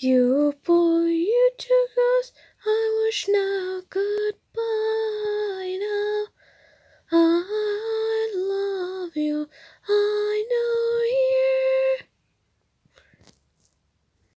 You boy, you two girls, I wish now goodbye now. I love you, I know.